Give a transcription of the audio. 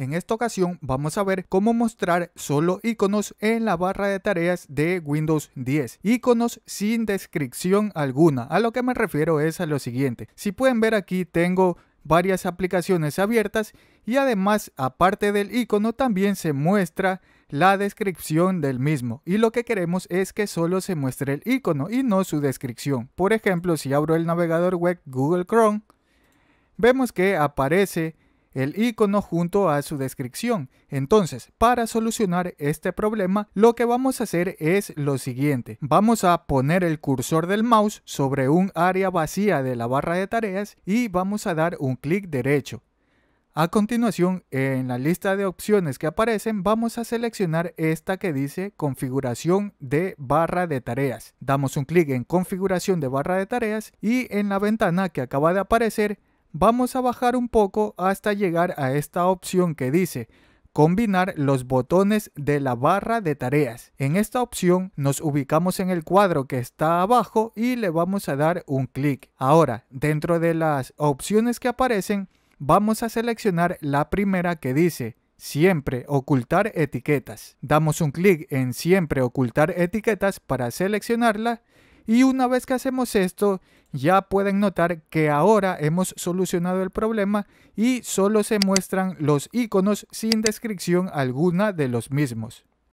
En esta ocasión vamos a ver cómo mostrar solo iconos en la barra de tareas de Windows 10. Iconos sin descripción alguna. A lo que me refiero es a lo siguiente. Si pueden ver aquí tengo varias aplicaciones abiertas y además aparte del icono también se muestra la descripción del mismo y lo que queremos es que solo se muestre el icono y no su descripción. Por ejemplo, si abro el navegador web Google Chrome, vemos que aparece el icono junto a su descripción. Entonces, para solucionar este problema, lo que vamos a hacer es lo siguiente. Vamos a poner el cursor del mouse sobre un área vacía de la barra de tareas y vamos a dar un clic derecho. A continuación, en la lista de opciones que aparecen, vamos a seleccionar esta que dice configuración de barra de tareas. Damos un clic en configuración de barra de tareas y en la ventana que acaba de aparecer vamos a bajar un poco hasta llegar a esta opción que dice combinar los botones de la barra de tareas. En esta opción nos ubicamos en el cuadro que está abajo y le vamos a dar un clic. Ahora, dentro de las opciones que aparecen, vamos a seleccionar la primera que dice siempre ocultar etiquetas. Damos un clic en siempre ocultar etiquetas para seleccionarla y una vez que hacemos esto, ya pueden notar que ahora hemos solucionado el problema y solo se muestran los iconos sin descripción alguna de los mismos.